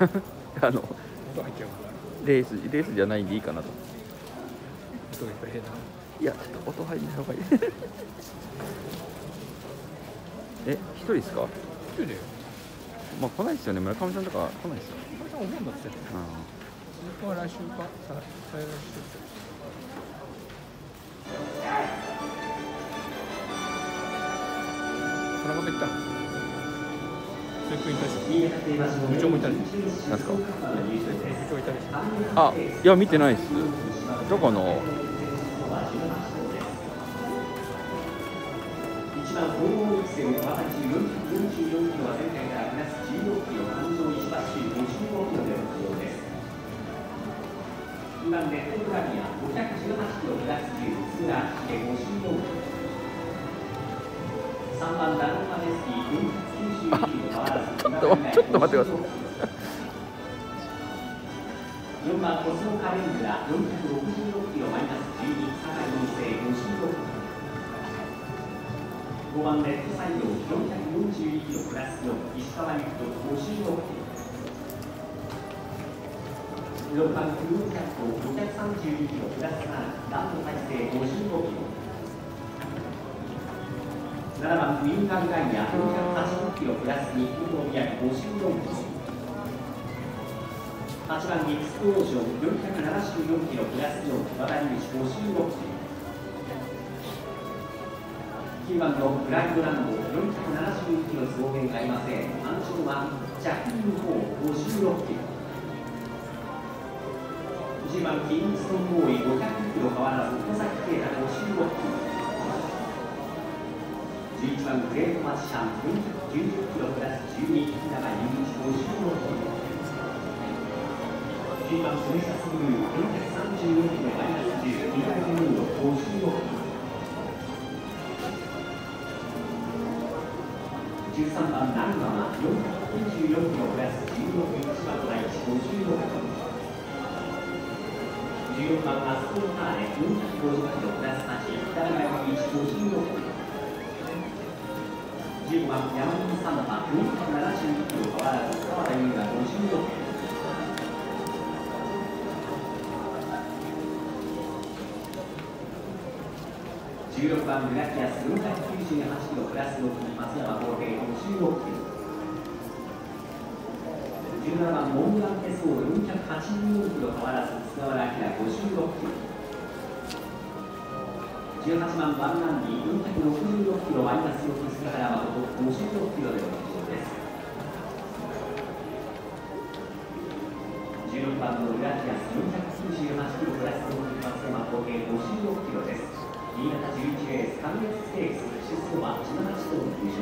あのレースレースじゃないんでいいかなと。いやちょっと音入んない方がいい。え一人ですか？一人で。まあ来ないですよね。村上さんとか来ないですよ、これさ思うんだってうそれか。ら来週か。さ再来週七夕行ったの？スープインターショ部長もいたでしょん、なんですか部長いたでしょあいや見てないですどこの一番高校育成の私444キロは前回からプラス16キロ環状石橋55キロでの使用です2番レッドグラビア518キロプラス9ツーラーで54キロ。ちょっとちょっと待ってください4番コスモカレンデュラ466キロマイナス12酒井4世56キロ5番レッドサイド442キロプラス4石川陸斗56キロ6番クルーキャット532キロプラス7ランド体制7番ウィンガンガイア486キロプラス2運動宮城54キロ8番ギクスオーション474キロプラス4和田隆56キロ9番のブライドランボ472キロ増減がありません。単勝はジャッキンフォー56キロ。10番キングストンボーイ500キロ変わらず小崎啓太56キロ。11番グレートマジシャン490キロプラス12稲葉雄一56キロ10番プレシャスブルー434キロマイナス10二回ムード56キロ13番ナルママ424キロプラス16一番第一56キロ14番アスコンターレ450キロプラス8北川一56キロ。15番山本サンバ472キロ変わらず川田優が56キロ16番グラキアス498キロプラス6松山公平56キロ17番モンブランテソール484キロ変わらず菅原明56キロ。18番バンナンディ466キロマイナス4キロ菅原誠56キロでの出場です。16番のグラキアス498キロプラス6松山公平56キロです。新潟11レース関越ステークス出走は18頭の優勝